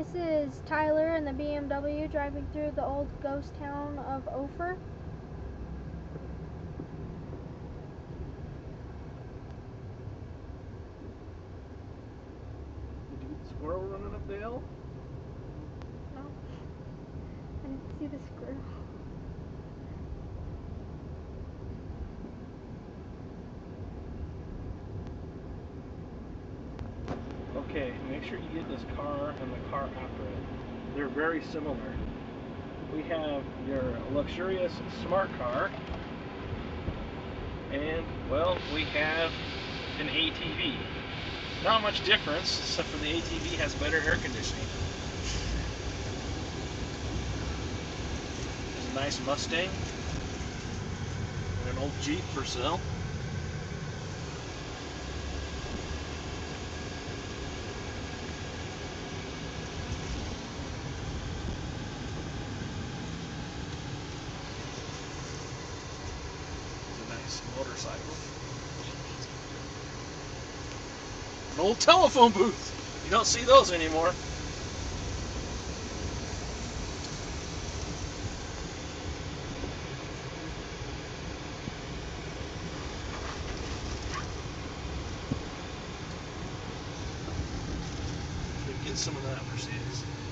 This is Tyler in the BMW driving through the old ghost town of Ophir. Did you get the squirrel running up the hill? No. I didn't see the squirrel. Okay, make sure you get this car and the car after it. They're very similar. We have your luxurious smart car, and well, we have an ATV. Not much difference, except for the ATV has better air conditioning. There's a nice Mustang and an old Jeep for sale. It's a nice motorcycle. An old telephone booth. You don't see those anymore. Get some of that Mercedes.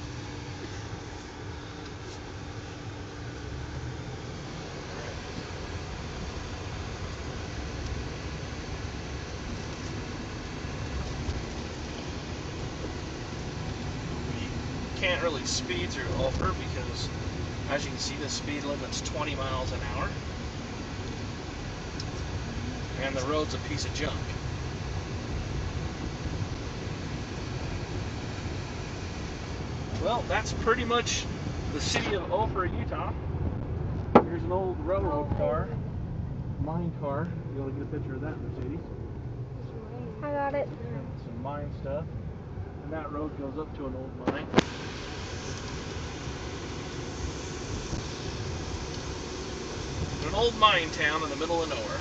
Can't really speed through Ophir because, as you can see, the speed limit's 20 miles an hour. And the road's a piece of junk. Well, that's pretty much the city of Ophir, Utah. Here's an old railroad oh. car, mine car. You want to get a picture of that, Mercedes? I got it. Some mine stuff. And that road goes up to an old mine. An old mine town in the middle of nowhere.